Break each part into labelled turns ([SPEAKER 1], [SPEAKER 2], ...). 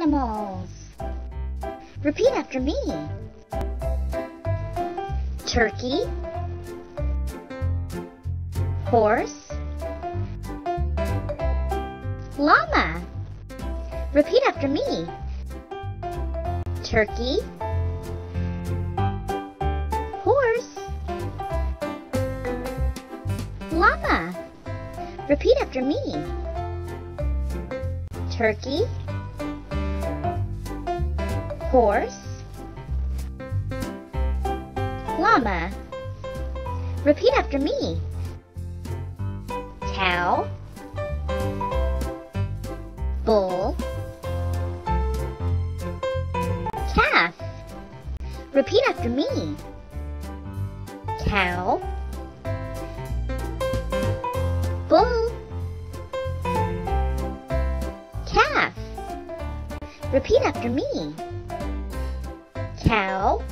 [SPEAKER 1] animals. Repeat after me. Turkey, horse, llama. Repeat after me. Turkey, horse, llama. Repeat after me. Turkey, horse, llama. Repeat after me. Cow, bull, calf. Repeat after me. Cow, Repeat after me. Cow,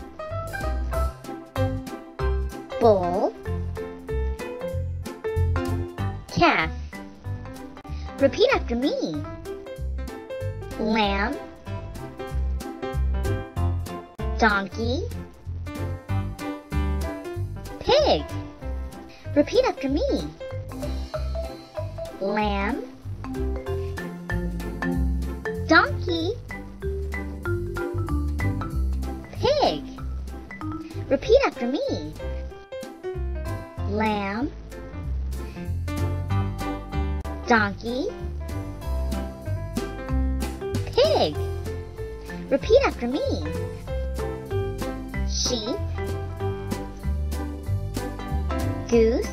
[SPEAKER 1] bull, calf. Repeat after me. Lamb, donkey, pig. Repeat after me. Lamb, Repeat after me. Lamb, donkey, pig. Repeat after me. Sheep, goose,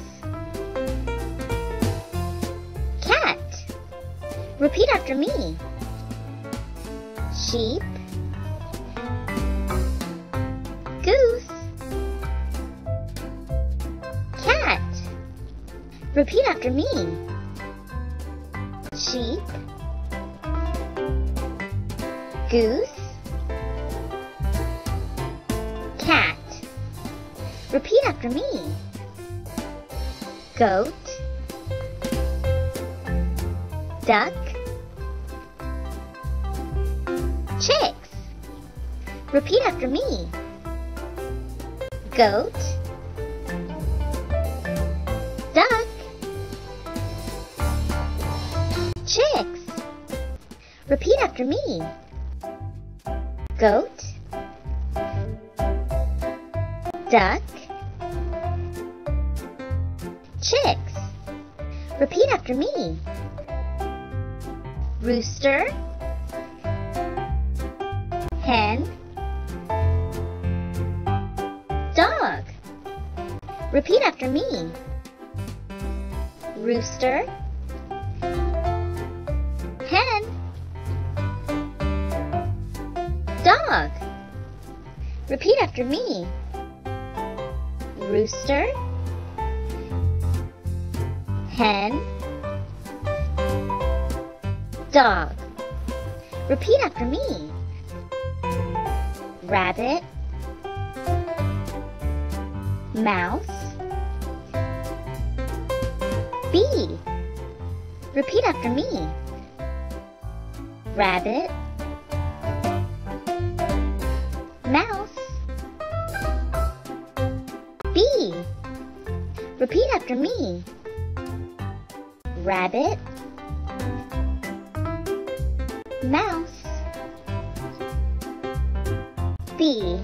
[SPEAKER 1] cat. Repeat after me. Sheep, Repeat after me. Sheep, goose, cat. Repeat after me. Goat, duck, chicks. Repeat after me. Goat, Repeat after me. Goat, duck, chicks. Repeat after me. Rooster, hen, dog. Repeat after me. Rooster, dog. Repeat after me. Rooster, hen, dog. Repeat after me. Rabbit, mouse, bee. Repeat after me. Rabbit, mouse, bee. Repeat after me. Rabbit, mouse, bee.